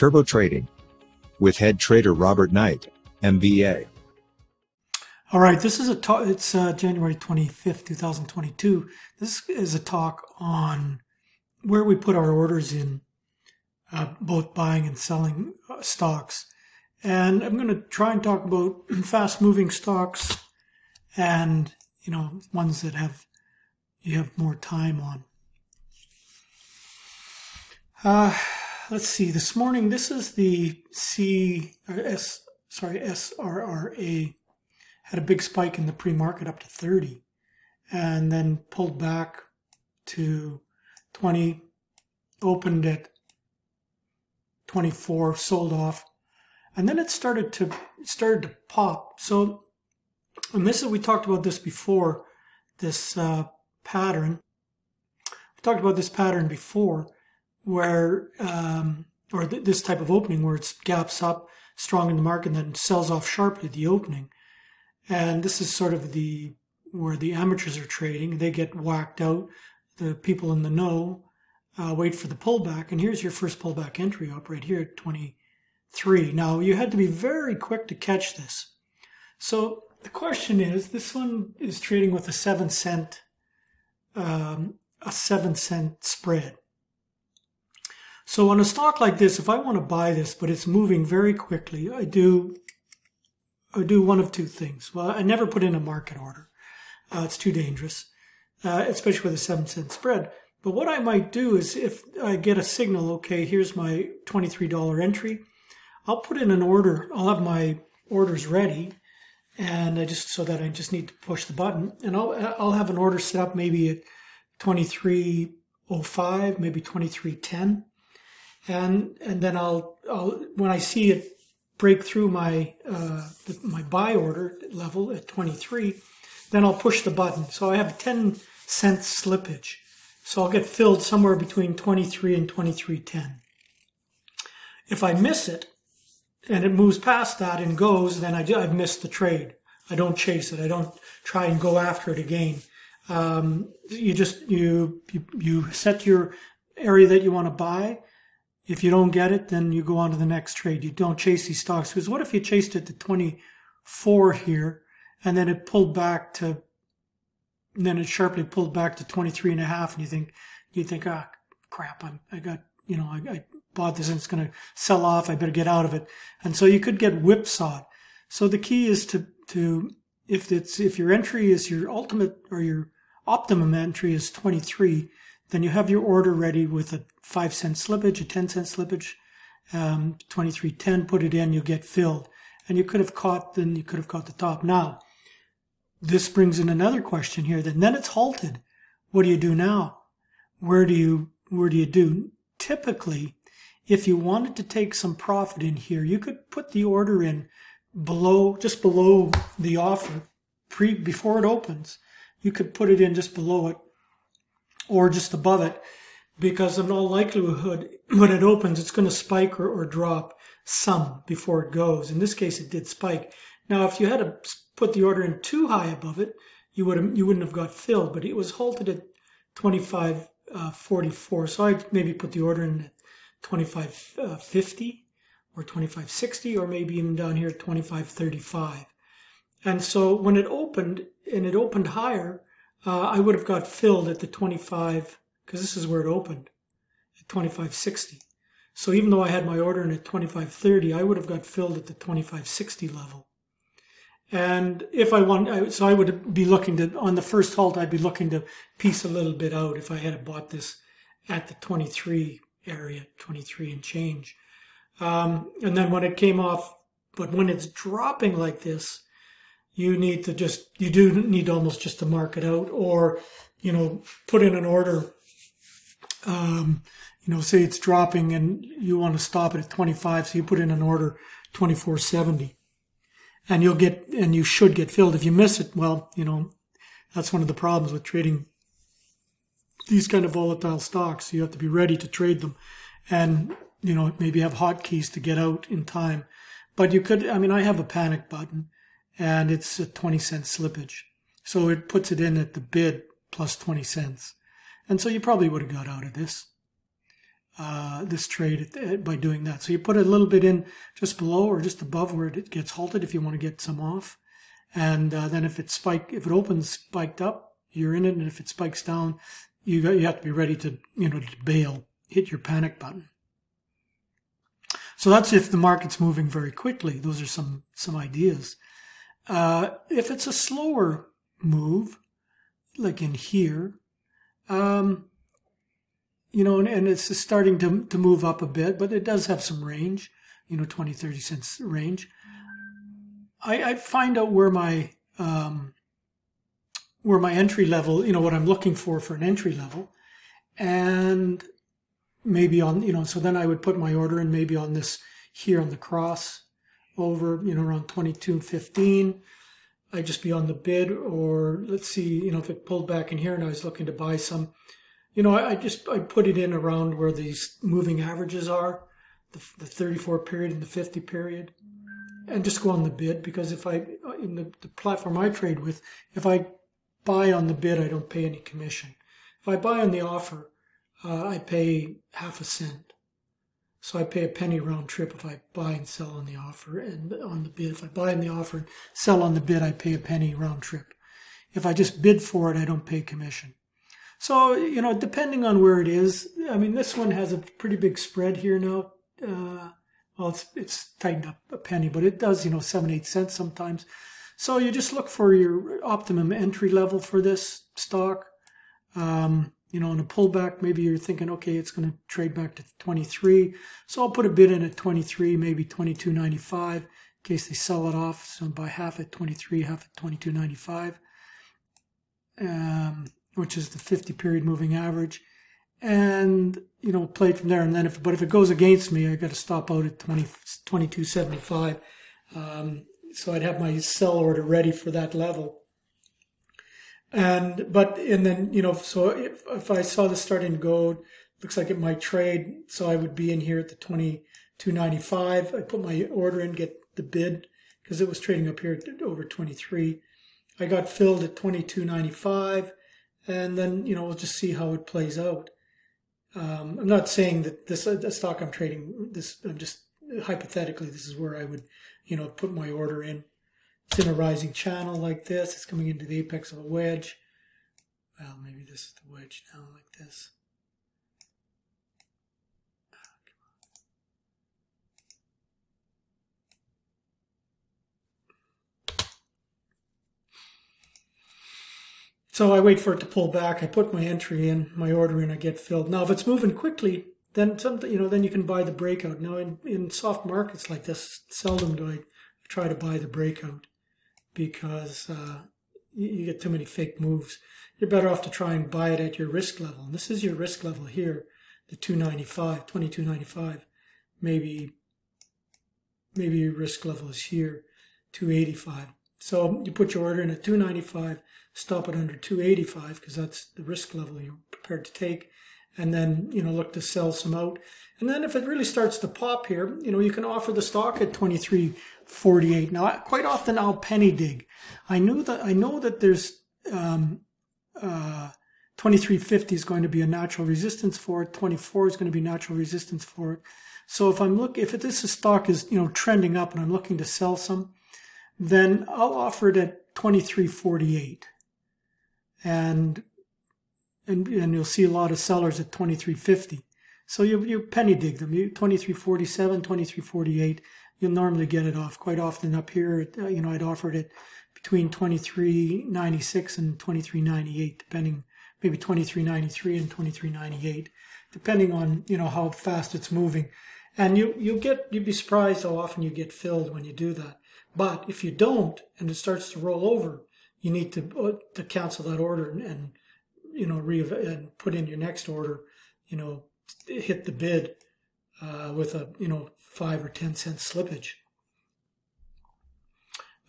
Turbo Trading with head trader Robert Knight, MBA. All right, this is a talk. It's uh, January 25th, 2022. This is a talk on where we put our orders in, uh, both buying and selling uh, stocks. And I'm going to try and talk about fast moving stocks and, you know, ones that have, you have more time on. Uh, let's see. This morning, this is the C S sorry SRRA had a big spike in the pre-market up to 30, and then pulled back to 20, opened at 24, sold off, and then it started to started to pop. So, and this is we talked about this before. This uh, pattern. We talked about this pattern before where, um, or th- this type of opening where it gaps up strong in the market and then sells off sharply at the opening. And this is sort of the where the amateurs are trading. They get whacked out. The people in the know uh, wait for the pullback. And here's your first pullback entry up right here at 23. Now you had to be very quick to catch this. So the question is, this one is trading with a seven cent, um, a seven cent spread. So on a stock like this, if I want to buy this, but it's moving very quickly, I do I do one of two things. Well, I never put in a market order. Uh, it's too dangerous, uh, especially with a seven cent spread. But what I might do is if I get a signal, okay, here's my $23 entry, I'll put in an order. I'll have my orders ready and I just so that I just need to push the button and I'll I'll have an order set up maybe at 2305, maybe 2310 and and then I'll I'll when I see it break through my uh, my buy order level at 23, then I'll push the button. So I have 10 cent slippage. So I'll get filled somewhere between 23 and 23.10. If I miss it and it moves past that and goes, then I, I've missed the trade. I don't chase it. I don't try and go after it again. Um, you just you, you you set your area that you want to buy if you don't get it, then you go on to the next trade. You don't chase these stocks because what if you chased it to 24 here and then it pulled back to, then it sharply pulled back to 23 and a half and you think, you think, ah, crap, I'm, I got, you know, I, I bought this and it's going to sell off. I better get out of it. And so you could get whipsawed. So the key is to, to, if it's, if your entry is your ultimate or your optimum entry is 23, then you have your order ready with a 5 cent slippage, a 10 cent slippage, um, 2310, put it in, you get filled. And you could have caught, then you could have caught the top. Now, this brings in another question here. Then, then it's halted. What do you do now? Where do you, where do you do? Typically, if you wanted to take some profit in here, you could put the order in below, just below the offer, pre, before it opens. You could put it in just below it or just above it because in all likelihood when it opens it's going to spike or, or drop some before it goes. In this case it did spike. Now if you had to put the order in too high above it you would you wouldn't have got filled but it was halted at 25 uh, 44 so i'd maybe put the order in at 25 uh, 50 or 25 60 or maybe even down here at 25 35 and so when it opened and it opened higher uh, I would have got filled at the 25, because this is where it opened, at 2560. So even though I had my order in at 2530, I would have got filled at the 2560 level. And if I want, so I would be looking to, on the first halt, I'd be looking to piece a little bit out if I had bought this at the 23 area, 23 and change. Um, and then when it came off, but when it's dropping like this, you need to just you do need almost just to mark it out or you know put in an order um, you know say it's dropping and you want to stop it at 25 so you put in an order 2470 and you'll get and you should get filled. If you miss it well you know that's one of the problems with trading these kind of volatile stocks. You have to be ready to trade them. And you know maybe have hotkeys to get out in time. But you could i mean i have a panic button and it's a 20 cent slippage. So it puts it in at the bid plus 20 cents. And so you probably would have got out of this. uh, this trade by doing that. So you put a little bit in just below or just above where it gets halted if you want to get some off. And uh, then if it spike, if it opens spiked up, you're in it. And if it spikes down, you got, you have to be ready to, you know, to bail, hit your panic button. So that's if the market's moving very quickly. Those are some, some ideas. Uh, if it's a slower move, like in here, um, you know, and, and it's starting to, to move up a bit, but it does have some range, you know, 20, 30 cents range. I, I find out where my, um, where my entry level, you know, what I'm looking for for an entry level. And maybe on, you know, so then I would put my order in maybe on this here on the cross over, you know, around 22.15. I'd just be on the bid or let's see, you know, if it pulled back in here and I was looking to buy some, you know, I, I just, I put it in around where these moving averages are, the, the 34 period and the 50 period and just go on the bid because if I, in the, the platform I trade with, if I buy on the bid, I don't pay any commission. If I buy on the offer, uh, I pay half a cent. So I pay a penny round trip if I buy and sell on the offer and on the bid. If I buy on the offer and sell on the bid, I pay a penny round trip. If I just bid for it, I don't pay commission. So, you know, depending on where it is, I mean, this one has a pretty big spread here now. Uh, well, it's, it's tightened up a penny, but it does, you know, seven, eight cents sometimes. So you just look for your optimum entry level for this stock. Um, you know, in a pullback, maybe you're thinking, okay, it's going to trade back to 23. So I'll put a bid in at 23, maybe 22.95 in case they sell it off. So buy half at 23, half at 22.95, um, which is the 50 period moving average. And, you know, play it from there. And then if, but if it goes against me, I got to stop out at 20, 22.75. Um, so I'd have my sell order ready for that level and but and then you know so if, if i saw this starting go looks like it might trade. So i would be in here at the 2295 i put my order in get the bid because it was trading up here at over 23 i got filled at 2295 and then you know we'll just see how it plays out. Um, i'm not saying that this uh, the stock i'm trading this i'm just hypothetically this is where i would you know put my order in it's in a rising channel like this. It's coming into the apex of a wedge. Well, maybe this is the wedge now like this. So I wait for it to pull back. I put my entry in, my order in, I get filled. Now, if it's moving quickly, then something, you know, then you can buy the breakout. Now, in, in soft markets like this, seldom do I try to buy the breakout because uh, you, get too many fake moves. You're better off to try and buy it at your risk level. And this is your risk level here, the 295, 2295. Maybe, maybe your risk level is here, 285. So you put your order in at 295, stop it under 285 because that's the risk level you're prepared to take, and then you know look to sell some out. And then if it really starts to pop here, you know you can offer the stock at 23 48. Now, quite often I'll penny dig. I knew that I know that there's um, uh, 2350 is going to be a natural resistance for it. 24 is going to be natural resistance for it. So if I'm look if this stock is you know trending up and I'm looking to sell some, then I'll offer it at 2348. And and and you'll see a lot of sellers at 2350. So you you penny dig them. You 2347, 2348 you'll normally get it off quite often up here. Uh, you know, I'd offered it between 23.96 and 23.98, depending, maybe 23.93 and 23.98, depending on, you know, how fast it's moving. And you, you get, you'd be surprised how often you get filled when you do that. But if you don't and it starts to roll over, you need to, uh, to cancel that order and, and you know, re- and put in your next order, you know, hit the bid uh, with a, you know, five or ten cent slippage.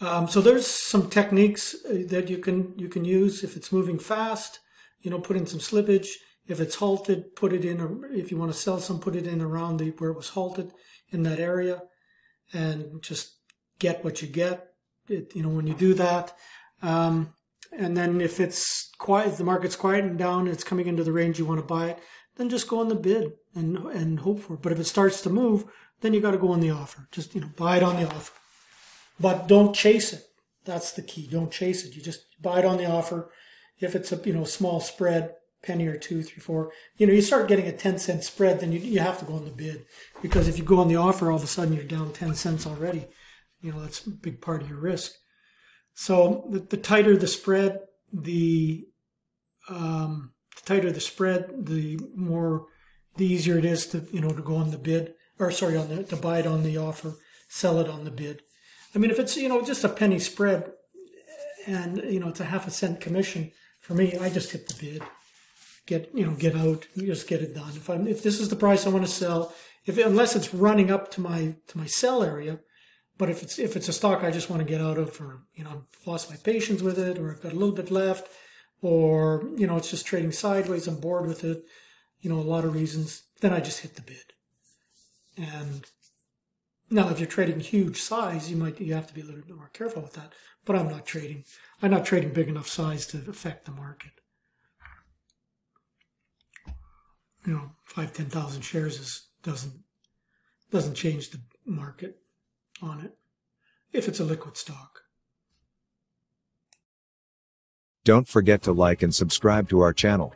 Um, so there's some techniques uh, that you can you can use if it's moving fast. You know, put in some slippage. If it's halted, put it in. If you want to sell some, put it in around the where it was halted in that area, and just get what you get. It, you know, when you do that, um, and then if it's quiet, if the market's quieting down, it's coming into the range you want to buy it, then just go on the bid. and and hope for it. But if it starts to move, then you got to go on the offer. Just you know, buy it on the offer, but don't chase it. That's the key. Don't chase it. You just buy it on the offer. If it's a you know small spread, penny or two, three, four, you know, you start getting a ten cent spread, then you you have to go on the bid because if you go on the offer, all of a sudden you're down ten cents already. You know, that's a big part of your risk. So the, the tighter the spread, the um, the tighter the spread, the more the easier it is to you know to go on the bid or sorry on the to buy it on the offer, sell it on the bid. I mean, if it's you know just a penny spread, and you know it's a half a cent commission for me, I just hit the bid, get you know get out, just get it done. If I'm if this is the price I want to sell, if unless it's running up to my to my sell area, but if it's if it's a stock I just want to get out of, or you know I've lost my patience with it, or I've got a little bit left, or you know it's just trading sideways, I'm bored with it, you know a lot of reasons, then I just hit the bid. And now, if you're trading huge size, you might you have to be a little bit more careful with that. But I'm not trading. I'm not trading big enough size to affect the market. You know, five ten thousand shares is doesn't doesn't change the market on it if it's a liquid stock. Don't forget to like and subscribe to our channel.